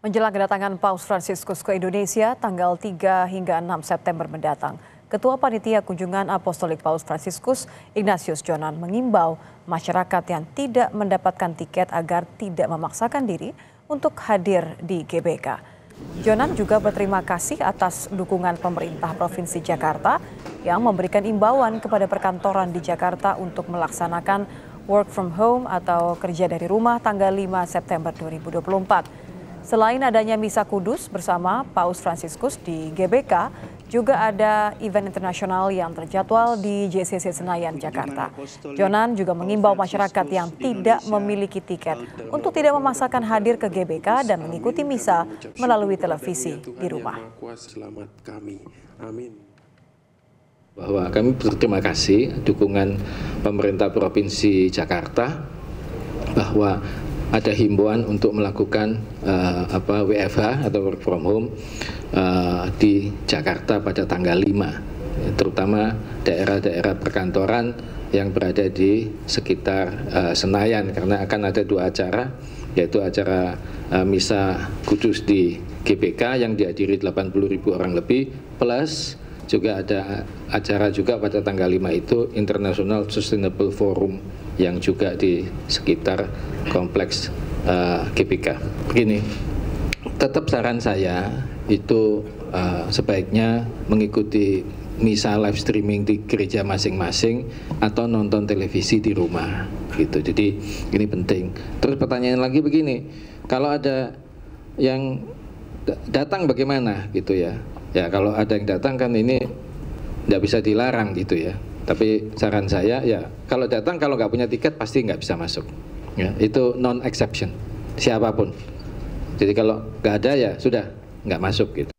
Menjelang kedatangan Paus Fransiskus ke Indonesia tanggal 3 hingga 6 September mendatang, Ketua Panitia Kunjungan Apostolik Paus Fransiskus Ignatius Jonan mengimbau masyarakat yang tidak mendapatkan tiket agar tidak memaksakan diri untuk hadir di GBK. Jonan juga berterima kasih atas dukungan pemerintah Provinsi Jakarta yang memberikan imbauan kepada perkantoran di Jakarta untuk melaksanakan work from home atau kerja dari rumah tanggal 5 September 2024. Selain adanya Misa Kudus bersama Paus Fransiskus di GBK, juga ada event internasional yang terjadwal di JCC Senayan, Jakarta. Jonan juga mengimbau masyarakat yang tidak memiliki tiket untuk tidak memaksakan hadir ke GBK dan mengikuti misa melalui televisi di rumah. Bahwa kami berterima kasih dukungan pemerintah Provinsi Jakarta bahwa ada himbauan untuk melakukan uh, apa WFH atau work from home uh, di Jakarta pada tanggal 5 terutama daerah-daerah perkantoran yang berada di sekitar uh, Senayan. Karena akan ada dua acara yaitu acara uh, misa kudus di GBK yang dihadiri 80 ribu orang lebih plus juga ada acara juga pada tanggal 5 itu International Sustainable Forum yang juga di sekitar kompleks uh, eh, GBK. Begini, tetap saran saya itu uh, sebaiknya mengikuti misa live streaming di gereja masing-masing atau nonton televisi di rumah gitu. Jadi ini penting. Terus pertanyaan lagi begini, kalau ada yang datang bagaimana gitu ya? Ya kalau ada yang datang kan ini tidak bisa dilarang gitu ya. Tapi saran saya ya kalau datang kalau nggak punya tiket pasti nggak bisa masuk. Ya, itu non exception siapa pun. Jadi kalau nggak ada ya sudah nggak masuk gitu.